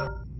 you